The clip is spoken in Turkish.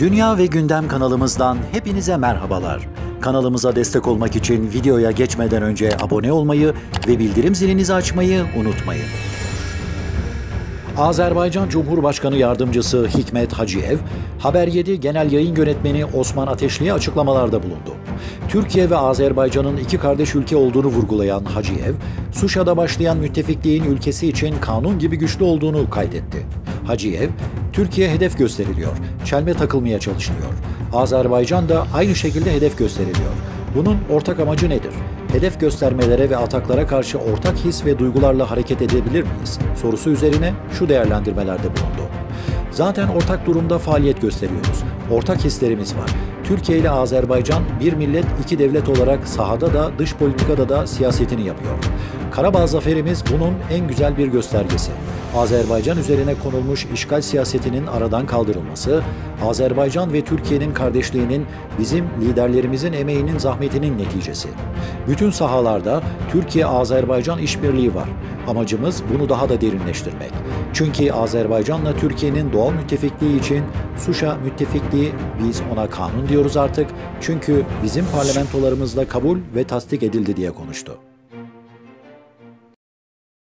Dünya ve Gündem kanalımızdan hepinize merhabalar. Kanalımıza destek olmak için videoya geçmeden önce abone olmayı ve bildirim zilinizi açmayı unutmayın. Azerbaycan Cumhurbaşkanı Yardımcısı Hikmet Hacıyev, Haber 7 Genel Yayın Yönetmeni Osman Ateşli'ye açıklamalarda bulundu. Türkiye ve Azerbaycan'ın iki kardeş ülke olduğunu vurgulayan Hacıyev, Suşa'da başlayan müttefikliğin ülkesi için kanun gibi güçlü olduğunu kaydetti. Hacıyev, Türkiye hedef gösteriliyor, çelme takılmaya çalışılıyor. Azerbaycan da aynı şekilde hedef gösteriliyor. Bunun ortak amacı nedir? Hedef göstermelere ve ataklara karşı ortak his ve duygularla hareket edebilir miyiz? Sorusu üzerine şu değerlendirmelerde bulundu. Zaten ortak durumda faaliyet gösteriyoruz. Ortak hislerimiz var. Türkiye ile Azerbaycan bir millet iki devlet olarak sahada da dış politikada da siyasetini yapıyor. Karabağ zaferimiz bunun en güzel bir göstergesi. Azerbaycan üzerine konulmuş işgal siyasetinin aradan kaldırılması, Azerbaycan ve Türkiye'nin kardeşliğinin bizim liderlerimizin emeğinin zahmetinin neticesi. Bütün sahalarda Türkiye-Azerbaycan işbirliği var. Amacımız bunu daha da derinleştirmek. Çünkü Azerbaycan'la Türkiye'nin doğal müttefikliği için Suşa müttefikliği biz ona kanun diyoruz artık. Çünkü bizim parlamentolarımızda kabul ve tasdik edildi diye konuştu.